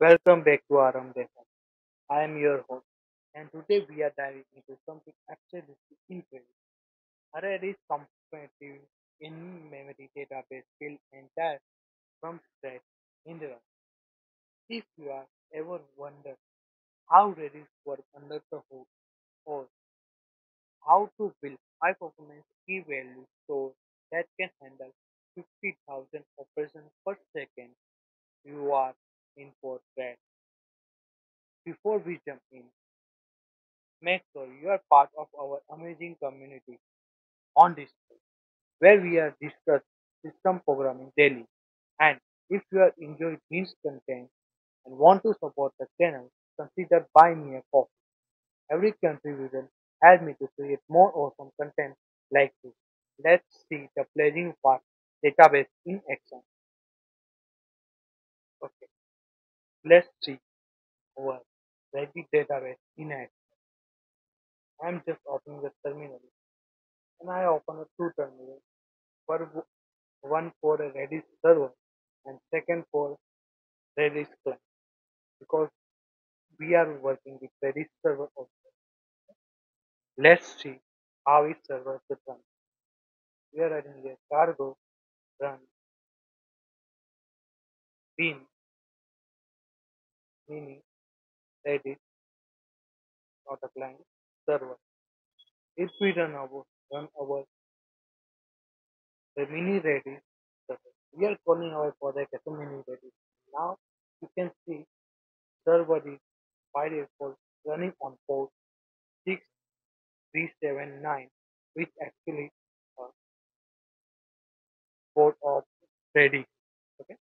Welcome back to Aarambh Dev Hub. I am your host, and today we are diving into something absolutely incredible. Harari's competitive in-memory database built entire from scratch in the If you are ever wondered how Redis work under the hood, or how to build high-performance key-value store that can handle 50,000 operations per second, you are in for. Before we jump in, make sure you are part of our amazing community on Discord, where we are discuss system programming daily. And if you are enjoying this content and want to support the channel, consider buying me a coffee. Every contribution helps me to create more awesome content like this. Let's see the pledging part database in action. Let's see our Redis database in action. I'm just opening the terminal and I open a two terminals. One for a Redis server and second for Redis client because we are working with Redis server also. Let's see how each server should run. We are writing here cargo run bin mini Redis not a client server. If we run our run our the mini Redis server, we are calling our project as a mini Redis. Now you can see server is by default running on port 6379 which actually uh, port of Redis. Okay.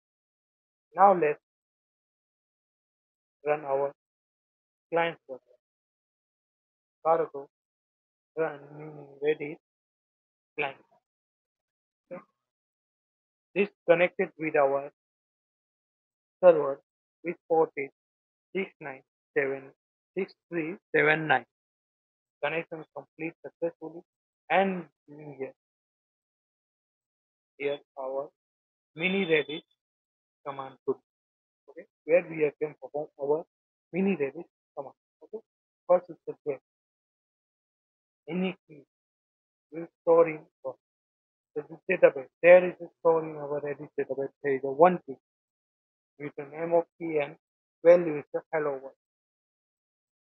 Now let's run our client server. Cargo run mini Redis client. This connected with our server which port is 6976379. Connection complete successfully and here, here our mini Redis command tool. Okay, where we can perform our mini Redis command. Okay, first is the get any key will store in this database. There is a store in our Redis database. There is a one key with the name of key and value is the hello world.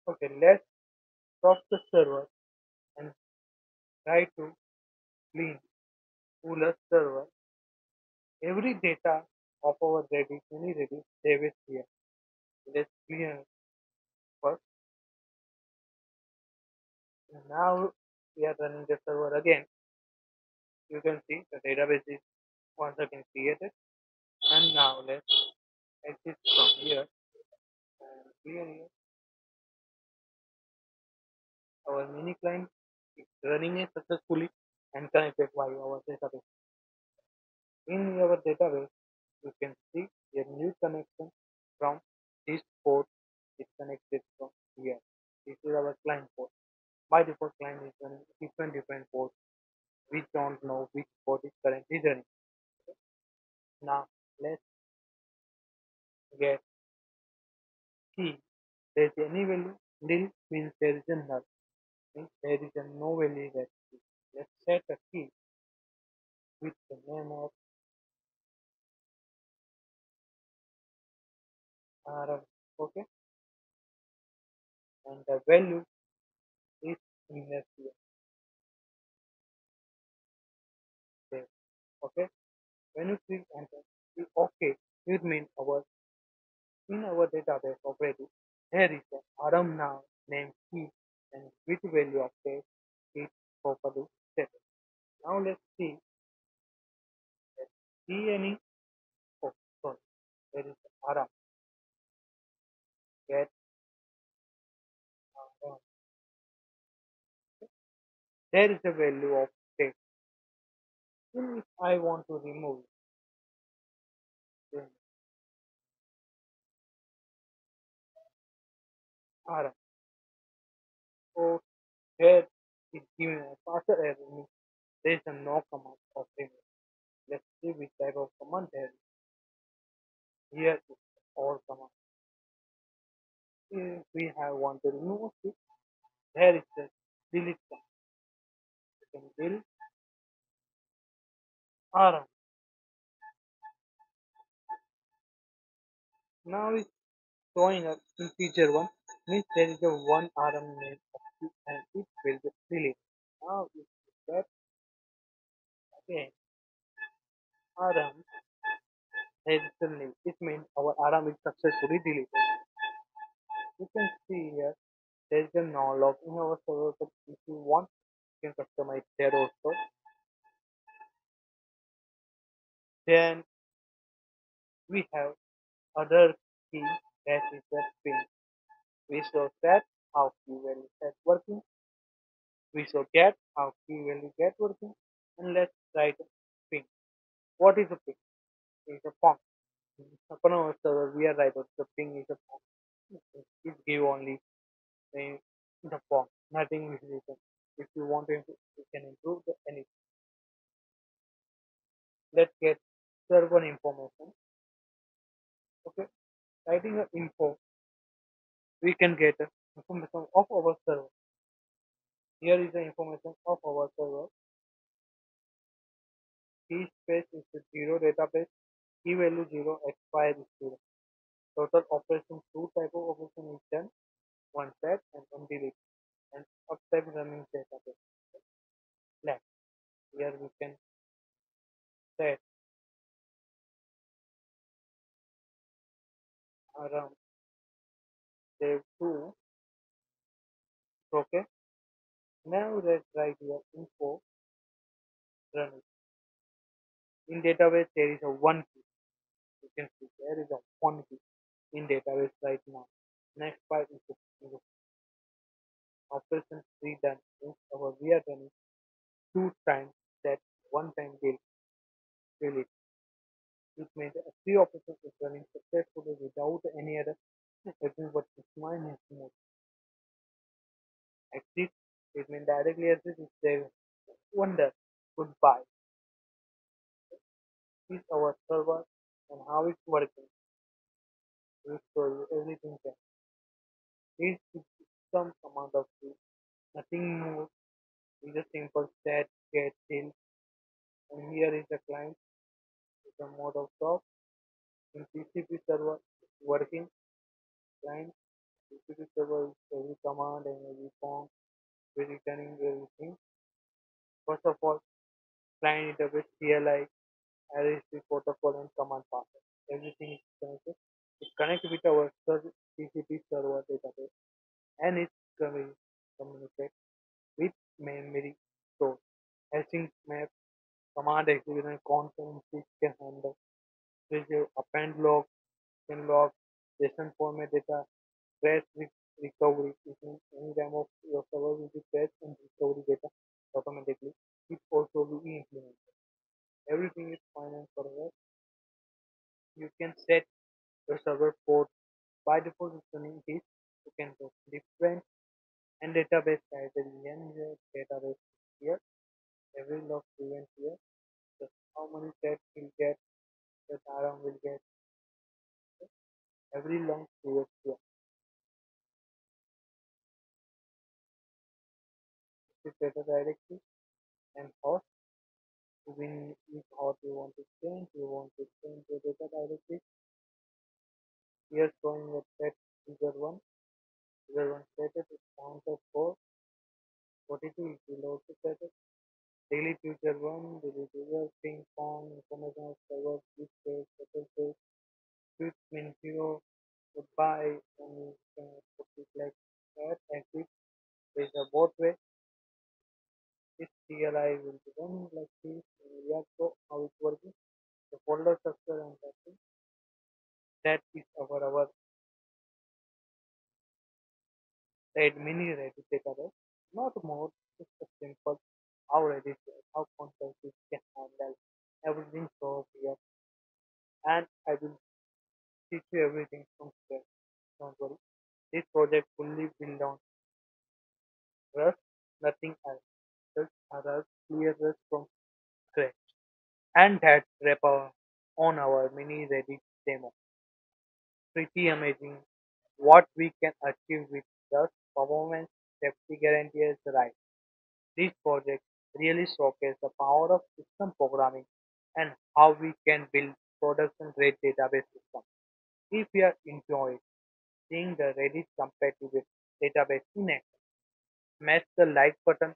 Okay, let's stop the server and try to clean Cooler server. Every data of Redis, save it here. Let's clear first. And now we are running the server again. You can see the database is once again created. And now let's exit from here and clear here. Our mini client is running successfully and connected via our database. In our database, you can see a new connection from this port is connected from here. This is our client port. By default, client is running different different ports. We don't know which port is currently running. Okay. Now let's get key. There is any value. Nil means there is a null. Means there is a no value that. Let's set a key with the name of RM. Okay. And the value is in here. There. Okay. When you click enter, click OK. It means our in our database already there is an RM now name key and with value of that is properly set. Now let's see that key any oh sorry there is RM get. There is a value of text. If I want to remove then RM. So here is given a password error there is a no command of remove. Let's see which type of command there is. Here is all command. If we have want to remove it, here is the delete button. You can delete RM. Now it's showing up in feature 1 means there is a one RM name and it will be deleted. Now we get again RM register name, it means our RM is successfully deleted. You can see here there is a no log in our server but if you want you can customize there also. Then we have other key that is the ping. We show set how key value set working. We show get how key value get working. And let's write a ping. What is a ping? It's a form. Upon our server we are writing the ping is a form. It give only the, the form, nothing is written. If you want to improve, you can improve the anything. Let's get server information. Okay, writing a info, we can get information of our server. Here is the information of our server. Key space is the zero database. Key value zero, expire is zero. Total operation two type of operation is done. One set and one delete. And uptime running database. Left. Here we can set around save okay. Now let's write here info run. In database there is a one key. You can see there is a one key in database right now. Next part is the operation three done means our we are running two times that one time delete. delete. It means a three operation is running successfully without any error. Everything but is minus mode. Exit it means directly exit is there. Wonder goodbye. This is our server and how it's working. Show everything there. This is some amount of food. Nothing more. It's a simple set, get, till. And here is the client. It's a mode of talk. In TCP server, working. Client, TCP server is every command and every form. We're returning everything. First of all, client interface, CLI, RESP protocol and command path. Everything is connected. It connects with our TCP server database and it commu- communicates with memory store. Async map, command execution, concurrency can handle. Is append log, can log, JSON format data, trace re- recovery. Means any time of your server will be traced and recovery data automatically. It also will be implemented. Everything is fine and perfect. You can set your server port by default it's running this. You can go different and database type is here, database here. Every log event here. so how many sets will get, the Aram will get. Every log creates here. This data directory and host. When which host you want to change, you want to change the data directory. Here showing the set user one. User one status is counter for 42 it will also set it. Daily user one, daily user, Red mini Redis database, not more, just a simple how Redis works, how conferences can handle everything so here, and I will teach you everything from scratch. Don't worry. This project fully built on Rust, nothing else. Just Rust, clear Rust from scratch. And that wrap our, on our mini Redis demo. Pretty amazing. what we can achieve with just performance safety guarantee is right. These projects really showcase the power of system programming and how we can build production-grade database systems. If you are enjoyed seeing the Redis compatible database in action, smash the like button,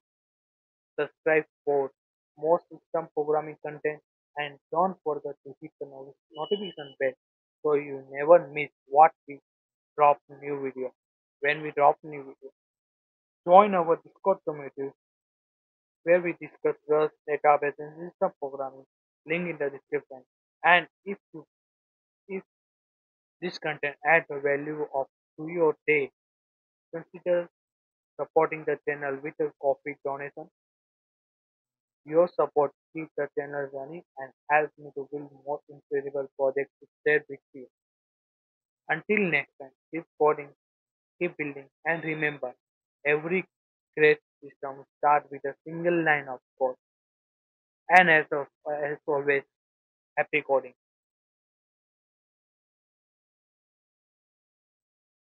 subscribe for more system programming content, and don't forget to hit the no- notification bell so you never miss what we drop new video. When we drop new video, join our Discord community where we discuss Rust, database, and system programming. Link in the description. And if you, if this content adds value of to your day, consider supporting the channel with a coffee donation. Your support keeps the channel running and helps me to build more incredible projects to share with you. Until next time, keep coding, keep building, and remember, every great system starts with a single line of code. And as, of, as always, happy coding.